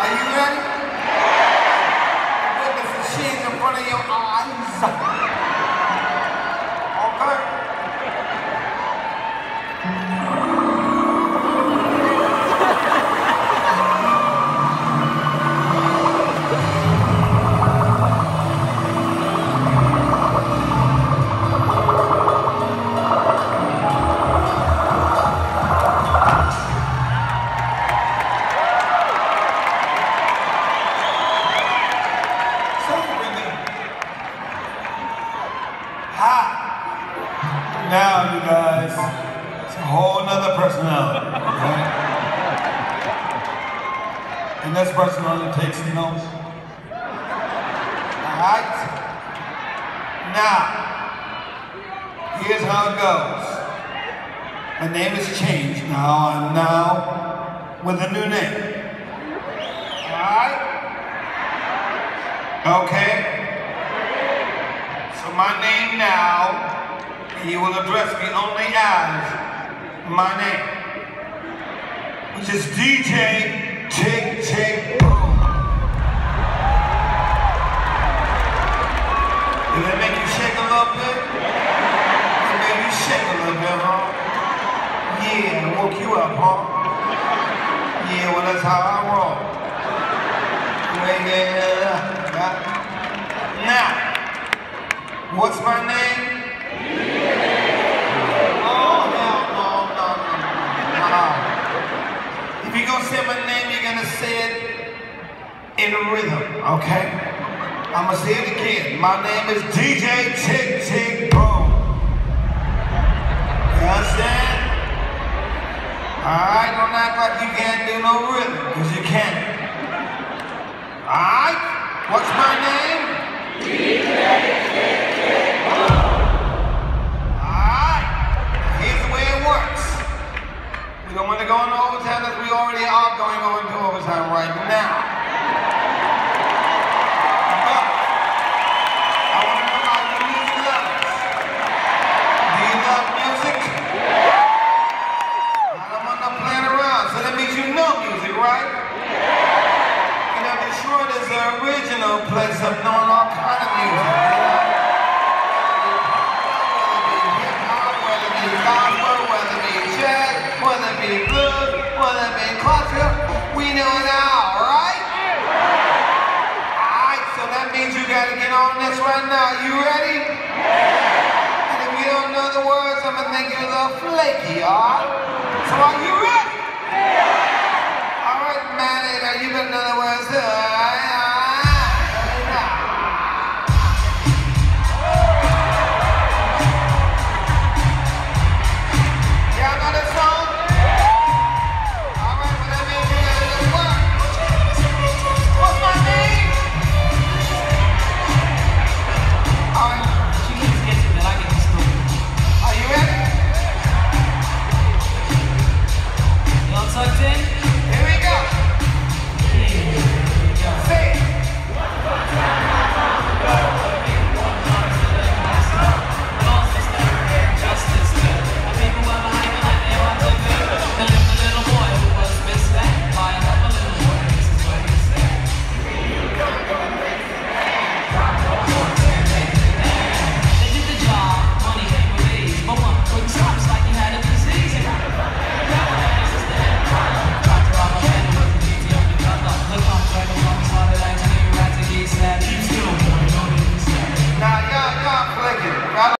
Are you ready? Witness the change in front of your eyes. Now, you guys, it's a whole nother personality, okay? And this personality takes notes. Alright? Now, here's how it goes. My name has changed now. I'm now with a new name. Alright? Okay? My name now, you will address me only as my name, which is DJ Tick Tick Boom. Did that make you shake a little bit? It made you shake a little bit, huh? Yeah, woke you up, huh? Yeah, well that's how I roll. Yeah, yeah, yeah. Now, what's my name? Oh, hell no, no, no, no. Uh-huh. If you're gonna say my name, you're gonna say it in a rhythm, okay? I'm gonna say it again. My name is DJ Tick Tick Boom. You understand? Alright, don't act like you can't do no rhythm, because you can't. Alright? What's overtime we already are going on into overtime right now. I want to know you music. Do you love music? I don't want around, so that means you know music, right? The original place of knowing all of music. Whether it be blues, whether it be classical, we know it now, all, right? Alright, so that means you gotta get on this right now. You ready? And if you don't know the words, I'm gonna think you're a little flaky, alright? So are you?